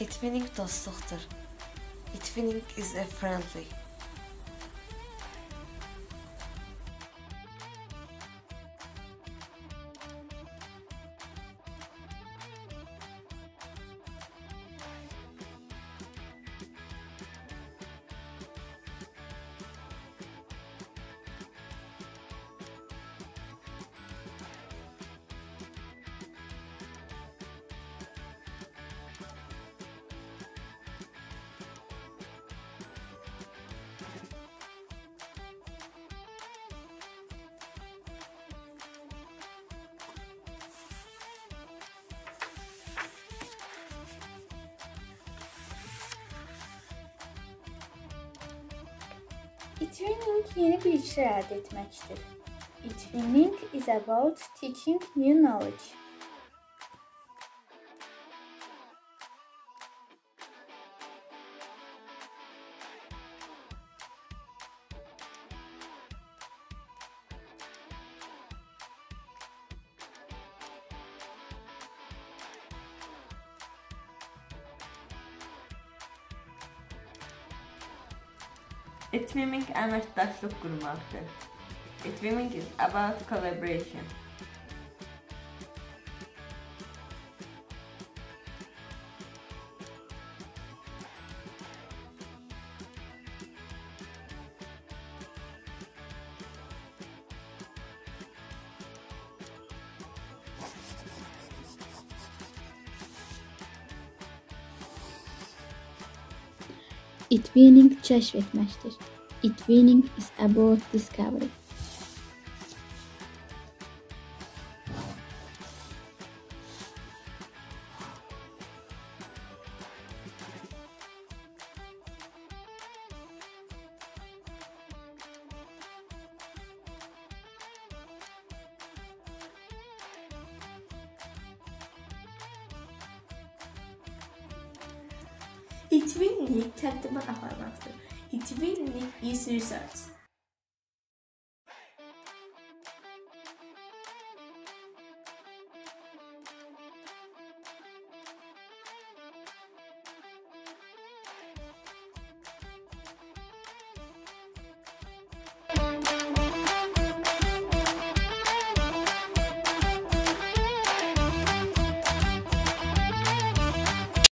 It meaning dostluktur. It meaning is a friendly. Etwinning yeni biliklər əldə etməkdir. Etwinning is about teaching new knowledge. Etwinning əməkdaşlıq qurmaqdır. Etwinning is about collaboration. Etwinning kəşf etməkdir. Etwinning is about discovery. It will need tantamount harm after. It will need easy results.